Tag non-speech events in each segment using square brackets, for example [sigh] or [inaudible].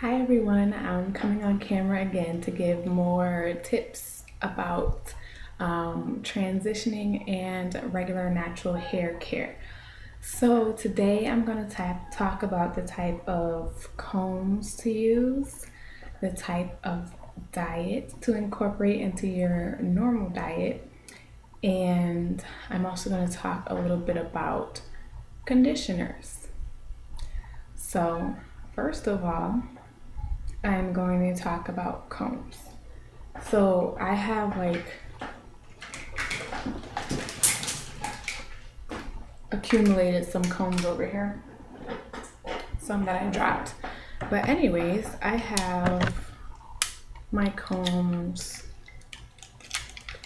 Hi everyone, I'm coming on camera again to give more tips about um, transitioning and regular natural hair care. So today I'm going to talk about the type of combs to use, the type of diet to incorporate into your normal diet, and I'm also going to talk a little bit about conditioners. So first of all, I'm going to talk about combs. So I have like accumulated some combs over here. Some that I dropped. But anyways, I have my combs,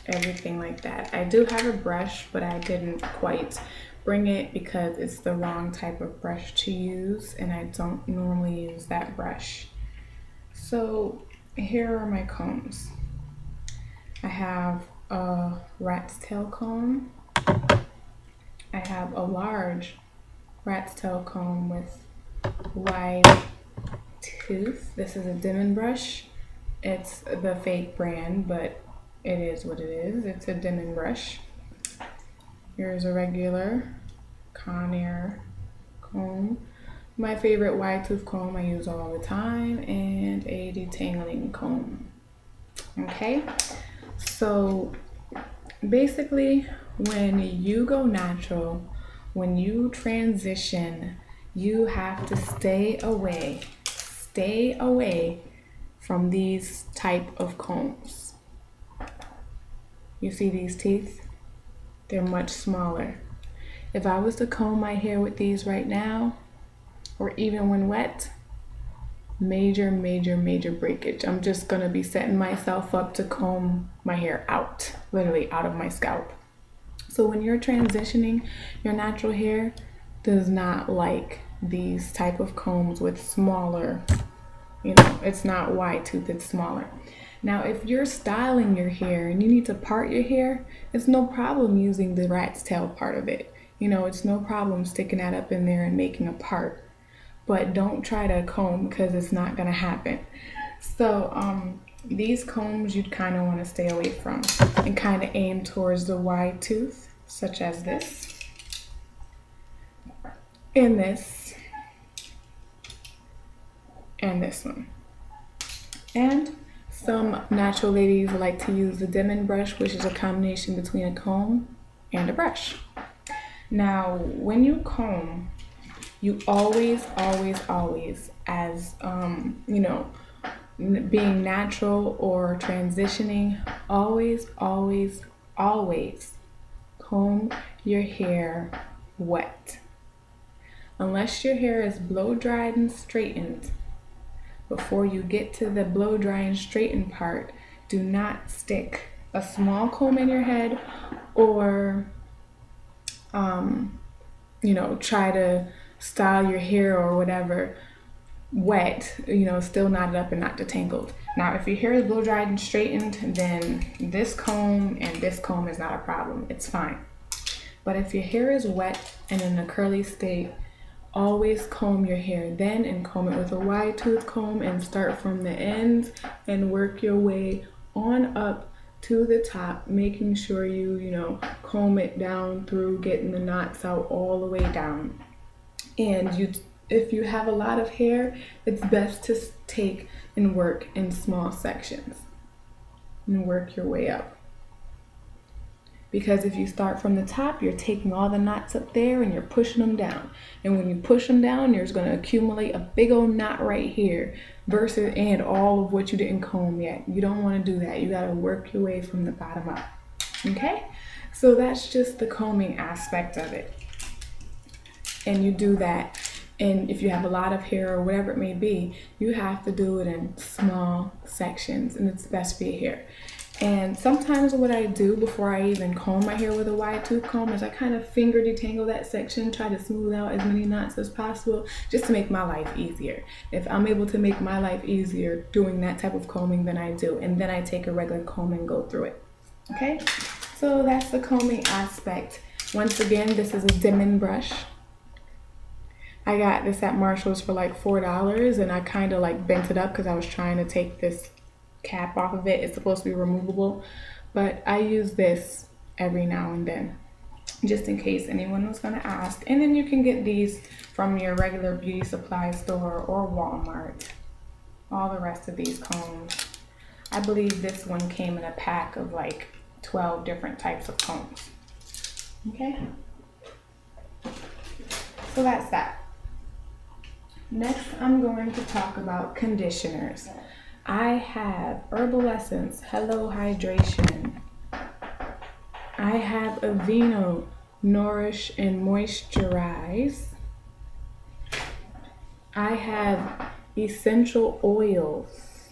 everything like that. I do have a brush, but I didn't quite bring it because it's the wrong type of brush to use and I don't normally use that brush. So here are my combs. I have a rat's tail comb. I have a large rat's tail comb with wide tooth. This is a Denman brush. It's the fake brand, but it is what it is. It's a Denman brush. Here's a regular Conair comb my favorite wide tooth comb I use all the time and a detangling comb. Okay, so basically when you go natural, when you transition, you have to stay away, stay away from these type of combs. You see these teeth? They're much smaller. If I was to comb my hair with these right now, or even when wet, major, major, major breakage. I'm just gonna be setting myself up to comb my hair out, literally out of my scalp. So when you're transitioning, your natural hair does not like these type of combs with smaller, you know, it's not wide tooth, it's smaller. Now, if you're styling your hair and you need to part your hair, it's no problem using the rat's tail part of it. You know, it's no problem sticking that up in there and making a part but don't try to comb because it's not going to happen. So um, these combs you'd kind of want to stay away from and kind of aim towards the wide tooth, such as this, and this, and this one. And some natural ladies like to use the Denman brush, which is a combination between a comb and a brush. Now, when you comb, you always, always, always, as um, you know, being natural or transitioning, always, always, always comb your hair wet. Unless your hair is blow dried and straightened, before you get to the blow dry and straighten part, do not stick a small comb in your head or, um, you know, try to style your hair or whatever wet, you know, still knotted up and not detangled. Now, if your hair is blow dried and straightened, then this comb and this comb is not a problem. It's fine. But if your hair is wet and in a curly state, always comb your hair then and comb it with a wide tooth comb and start from the ends and work your way on up to the top, making sure you, you know, comb it down through getting the knots out all the way down and you if you have a lot of hair it's best to take and work in small sections and work your way up. Because if you start from the top you're taking all the knots up there and you're pushing them down. And when you push them down there's going to accumulate a big old knot right here versus and all of what you didn't comb yet. You don't want to do that. You got to work your way from the bottom up. Okay? So that's just the combing aspect of it and you do that and if you have a lot of hair or whatever it may be you have to do it in small sections and it's best for your hair and sometimes what I do before I even comb my hair with a wide tooth comb is I kind of finger detangle that section, try to smooth out as many knots as possible just to make my life easier. If I'm able to make my life easier doing that type of combing, then I do. And then I take a regular comb and go through it. Okay, so that's the combing aspect. Once again, this is a Denman brush. I got this at Marshall's for like $4 and I kind of like bent it up because I was trying to take this cap off of it. It's supposed to be removable, but I use this every now and then just in case anyone was going to ask. And then you can get these from your regular beauty supply store or Walmart. All the rest of these combs. I believe this one came in a pack of like 12 different types of combs. Okay? So that's that. Next, I'm going to talk about conditioners. I have Herbal Essence Hello Hydration. I have Aveeno Nourish and Moisturize. I have essential oils,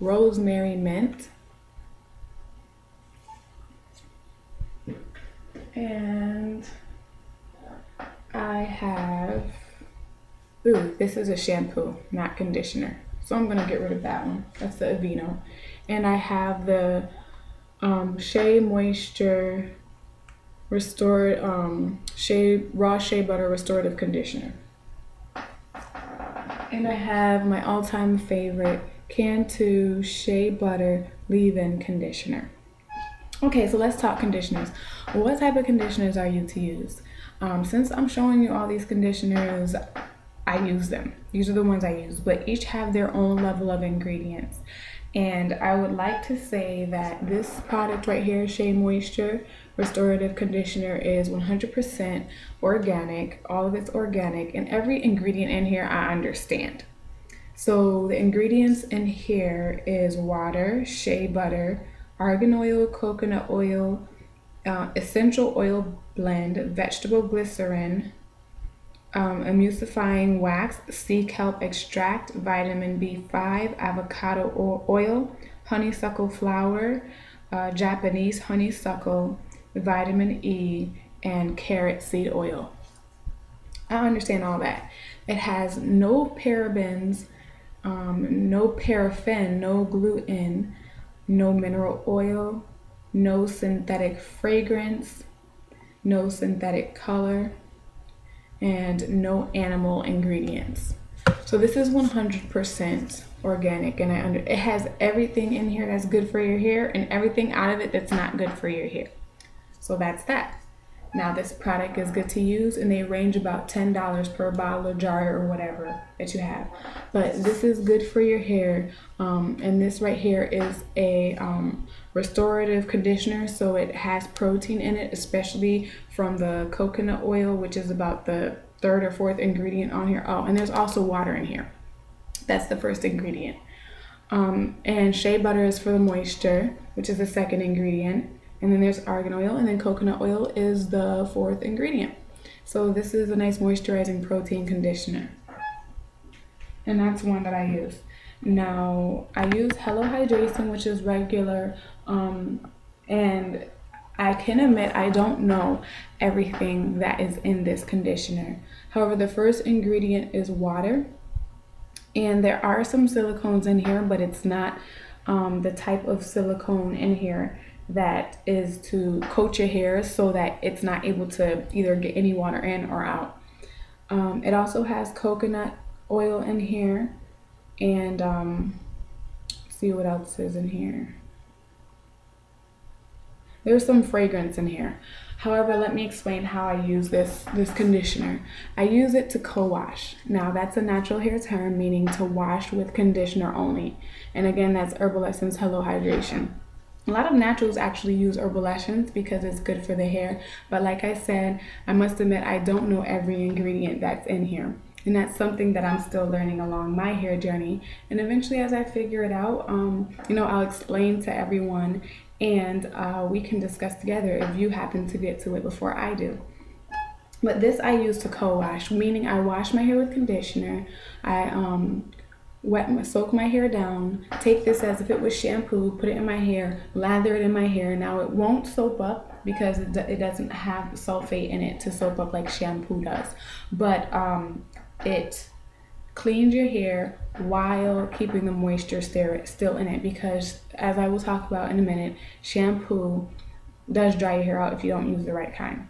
rosemary mint, and I have, ooh, this is a shampoo, not conditioner. So I'm gonna get rid of that one. That's the Aveeno. And I have the um, Shea Moisture Restored um, Shea Raw Shea Butter Restorative Conditioner. And I have my all-time favorite Cantu Shea Butter Leave-In Conditioner. Okay, so let's talk conditioners. What type of conditioners are you to use? Um, since I'm showing you all these conditioners, I use them. These are the ones I use, but each have their own level of ingredients. And I would like to say that this product right here, Shea Moisture Restorative Conditioner, is 100% organic. All of it's organic, and every ingredient in here I understand. So the ingredients in here is water, shea butter, argan oil, coconut oil, uh, essential oil blend, vegetable glycerin, um, emulsifying wax, sea kelp extract, vitamin B5, avocado oil, honeysuckle flower, uh, Japanese honeysuckle, vitamin E, and carrot seed oil. I understand all that. It has no parabens, um, no paraffin, no gluten, no mineral oil, no synthetic fragrance, no synthetic color, and no animal ingredients. So this is 100% organic and I under, it has everything in here that's good for your hair and everything out of it that's not good for your hair. So that's that. Now this product is good to use and they range about $10 per bottle or jar or whatever that you have. But this is good for your hair. Um, and this right here is a um, restorative conditioner. So it has protein in it, especially from the coconut oil, which is about the third or fourth ingredient on here. Oh, and there's also water in here. That's the first ingredient. Um, and shea butter is for the moisture, which is the second ingredient. And then there's argan oil, and then coconut oil is the fourth ingredient. So this is a nice moisturizing protein conditioner. And that's one that I use. Now, I use Hello Hydration, which is regular. Um, and I can admit I don't know everything that is in this conditioner. However, the first ingredient is water. And there are some silicones in here, but it's not um, the type of silicone in here that is to coat your hair so that it's not able to either get any water in or out. Um, it also has coconut oil in here and um, see what else is in here. There's some fragrance in here. However, let me explain how I use this, this conditioner. I use it to co-wash. Now, that's a natural hair term, meaning to wash with conditioner only. And again, that's Herbal Essence Hello Hydration. A lot of naturals actually use herbal essence because it's good for the hair. But like I said, I must admit I don't know every ingredient that's in here. And that's something that I'm still learning along my hair journey. And eventually as I figure it out, um, you know, I'll explain to everyone and uh, we can discuss together if you happen to get to it before I do. But this I use to co-wash, meaning I wash my hair with conditioner. I um, wet my, soak my hair down, take this as if it was shampoo, put it in my hair, lather it in my hair. Now it won't soap up because it, it doesn't have sulfate in it to soap up like shampoo does. But um, it cleans your hair while keeping the moisture still in it because as I will talk about in a minute, shampoo does dry your hair out if you don't use the right kind.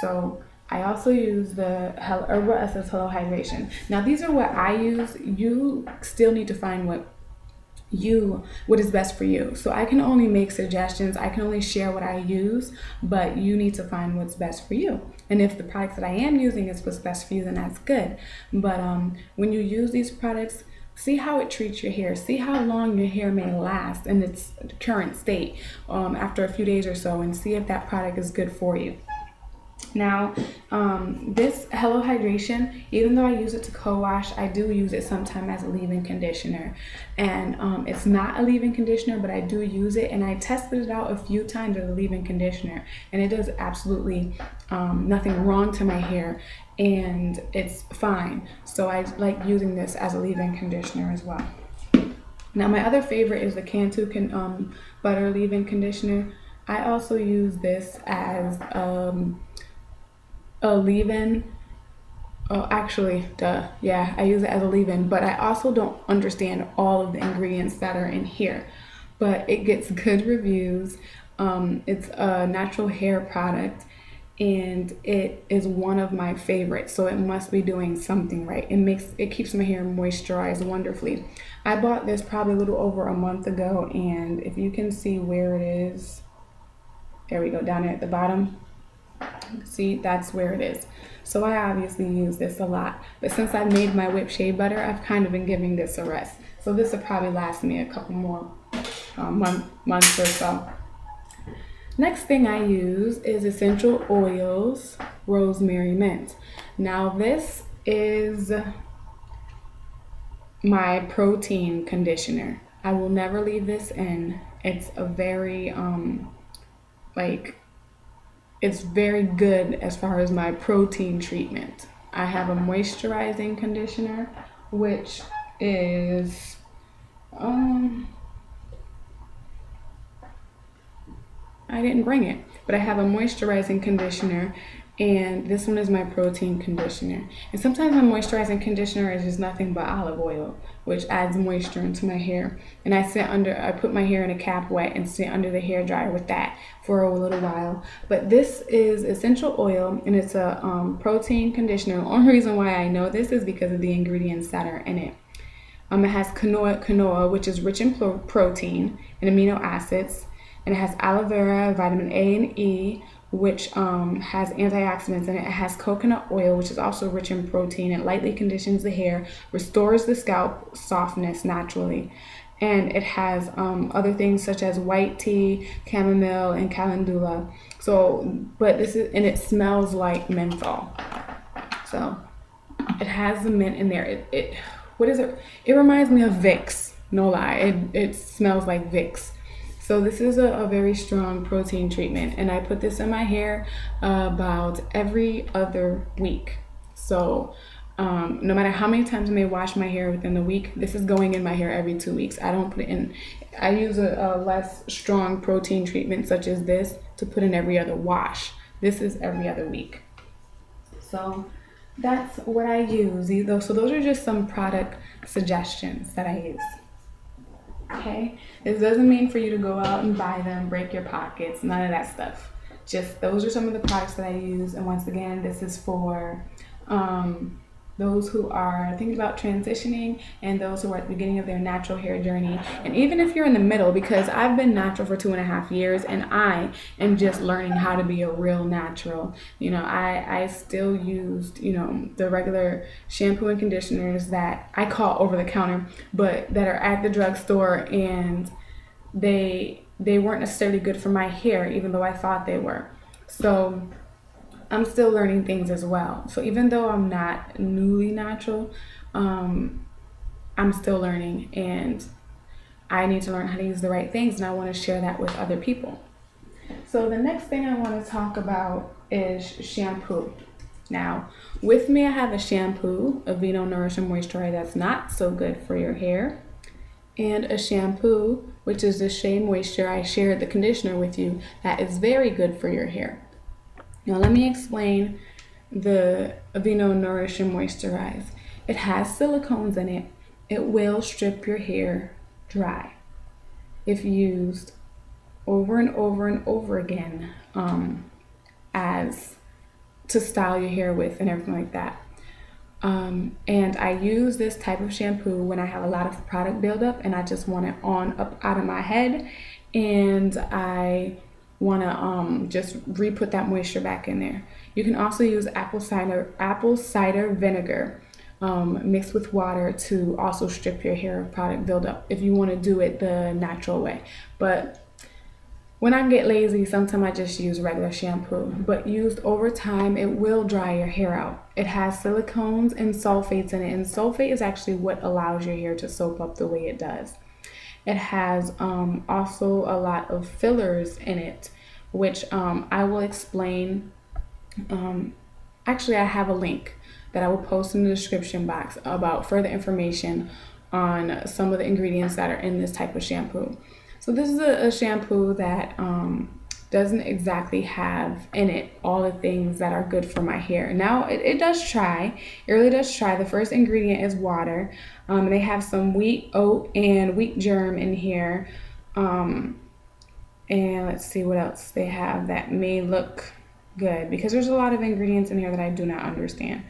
So I also use the Herbal Essence Hello Hydration. Now these are what I use. You still need to find what you what is best for you. So I can only make suggestions. I can only share what I use, but you need to find what's best for you. And if the products that I am using is what's best for you, then that's good. But um, when you use these products, see how it treats your hair. See how long your hair may last in its current state um, after a few days or so, and see if that product is good for you. Now, um, this Hello Hydration, even though I use it to co-wash, I do use it sometimes as a leave-in conditioner. And um, it's not a leave-in conditioner, but I do use it. And I tested it out a few times as a leave-in conditioner. And it does absolutely um, nothing wrong to my hair. And it's fine. So I like using this as a leave-in conditioner as well. Now, my other favorite is the Cantu can, um, Butter Leave-In Conditioner. I also use this as... A leave-in. Oh, actually, duh. Yeah, I use it as a leave-in, but I also don't understand all of the ingredients that are in here. But it gets good reviews. Um, it's a natural hair product and it is one of my favorites so it must be doing something right it makes it keeps my hair moisturized wonderfully i bought this probably a little over a month ago and if you can see where it is there we go down at the bottom See, that's where it is. So I obviously use this a lot. But since I made my whipped shea butter, I've kind of been giving this a rest. So this will probably last me a couple more uh, month, months or so. Next thing I use is essential oils, rosemary mint. Now this is my protein conditioner. I will never leave this in. It's a very um like it's very good as far as my protein treatment. I have a moisturizing conditioner, which is um I didn't bring it, but I have a moisturizing conditioner and this one is my protein conditioner. And sometimes my moisturizing conditioner is just nothing but olive oil, which adds moisture into my hair. And I sit under, I put my hair in a cap wet and sit under the hair dryer with that for a little while. But this is essential oil and it's a um, protein conditioner. The only reason why I know this is because of the ingredients that are in it. Um, it has quinoa, quinoa, which is rich in protein and amino acids. And it has aloe vera, vitamin A and E, which um, has antioxidants and it. it has coconut oil, which is also rich in protein. It lightly conditions the hair, restores the scalp softness naturally. And it has um, other things such as white tea, chamomile, and calendula. So, but this is, and it smells like menthol. So, it has the mint in there. It, it what is it? It reminds me of Vicks. No lie, it, it smells like Vicks. So this is a, a, very strong protein treatment and I put this in my hair uh, about every other week. So um, no matter how many times I may wash my hair within the week, this is going in my hair every two weeks. I don't put it in, I use a, a less strong protein treatment such as this to put in every other wash. This is every other week. So that's what I use. So those are just some product suggestions that I use okay? This doesn't mean for you to go out and buy them, break your pockets, none of that stuff. Just those are some of the products that I use. And once again, this is for um, those who are thinking about transitioning and those who are at the beginning of their natural hair journey. And even if you're in the middle, because I've been natural for two and a half years and I am just learning how to be a real natural. You know, I, I still used, you know, the regular shampoo and conditioners that I call over the counter, but that are at the drugstore and they they weren't necessarily good for my hair, even though I thought they were. So I'm still learning things as well. So even though I'm not newly natural, um, I'm still learning and I need to learn how to use the right things and I want to share that with other people. So the next thing I want to talk about is shampoo. Now, with me I have a shampoo, Aveeno Nourish and that's not so good for your hair, and a shampoo, which is the Shea Moisture. I shared the conditioner with you that is very good for your hair. Now let me explain the Aveeno Nourish and Moisturize. It has silicones in it. It will strip your hair dry if used over and over and over again um, as to style your hair with and everything like that. Um, and I use this type of shampoo when I have a lot of product buildup and I just want it on up out of my head and I want to um, just re-put that moisture back in there. You can also use apple cider apple cider vinegar um, mixed with water to also strip your hair of product buildup if you want to do it the natural way. But when I get lazy, sometimes I just use regular shampoo, but used over time, it will dry your hair out. It has silicones and sulfates in it, and sulfate is actually what allows your hair to soak up the way it does. It has um, also a lot of fillers in it, which um, I will explain. Um, actually, I have a link that I will post in the description box about further information on some of the ingredients that are in this type of shampoo. So this is a, a shampoo that um, doesn't exactly have in it all the things that are good for my hair. Now it, it does try, it really does try. The first ingredient is water. Um, they have some wheat, oat, and wheat germ in here. Um, and let's see what else they have that may look good because there's a lot of ingredients in here that I do not understand.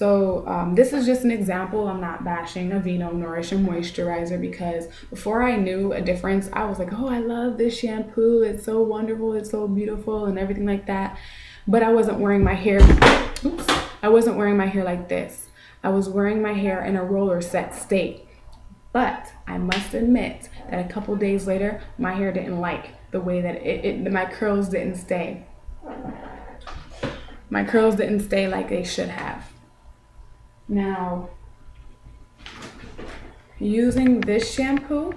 So um, this is just an example. I'm not bashing Aveeno Nourish and Moisturizer because before I knew a difference, I was like, oh, I love this shampoo. It's so wonderful. It's so beautiful and everything like that. But I wasn't wearing my hair. Oops. I wasn't wearing my hair like this. I was wearing my hair in a roller set state. But I must admit that a couple days later, my hair didn't like the way that it, it my curls didn't stay. My curls didn't stay like they should have. Now, using this shampoo,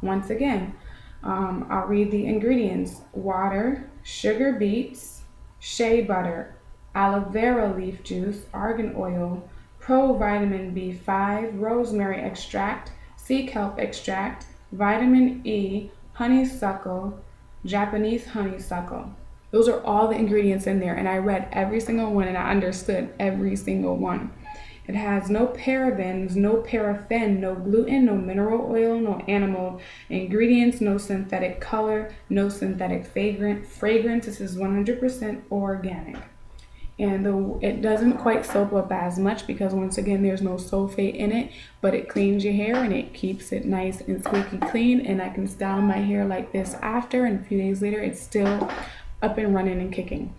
once again, um, I'll read the ingredients. Water, sugar beets, shea butter, aloe vera leaf juice, argan oil, provitamin B5, rosemary extract, sea kelp extract, vitamin E, honeysuckle, Japanese honeysuckle. Those are all the ingredients in there, and I read every single one and I understood every single one. It has no parabens, no paraffin, no gluten, no mineral oil, no animal ingredients, no synthetic color, no synthetic fragrant, fragrance. This is 100% organic. And the, it doesn't quite soap up as much because once again, there's no sulfate in it, but it cleans your hair and it keeps it nice and squeaky clean. And I can style my hair like this after and a few days later, it's still up and running and kicking.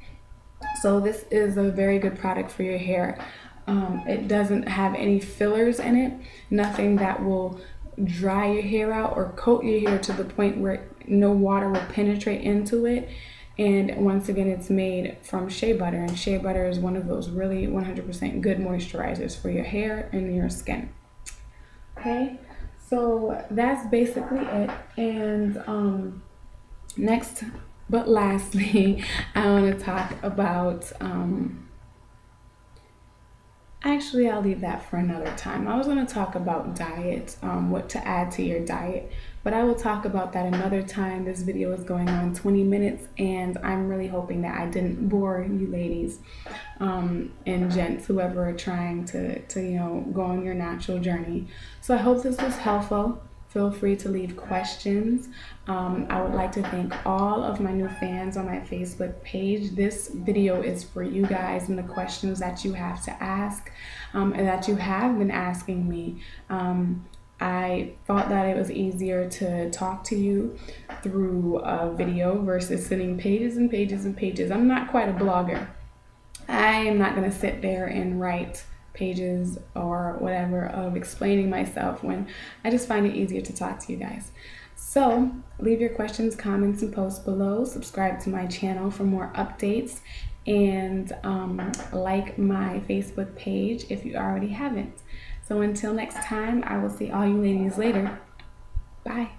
So this is a very good product for your hair. Um, it doesn't have any fillers in it, nothing that will dry your hair out or coat your hair to the point where no water will penetrate into it. And once again, it's made from shea butter, and shea butter is one of those really 100% good moisturizers for your hair and your skin. Okay, so that's basically it. And um, next, but lastly, [laughs] I want to talk about. Um, Actually, I'll leave that for another time. I was going to talk about diet, um, what to add to your diet, but I will talk about that another time. This video is going on 20 minutes, and I'm really hoping that I didn't bore you ladies um, and gents, whoever are trying to, to, you know, go on your natural journey. So I hope this was helpful feel free to leave questions. Um, I would like to thank all of my new fans on my Facebook page. This video is for you guys and the questions that you have to ask um, and that you have been asking me. Um, I thought that it was easier to talk to you through a video versus sending pages and pages and pages. I'm not quite a blogger. I am not going to sit there and write pages or whatever of explaining myself when I just find it easier to talk to you guys. So, leave your questions, comments, and posts below. Subscribe to my channel for more updates and um, like my Facebook page if you already haven't. So, until next time, I will see all you ladies later. Bye.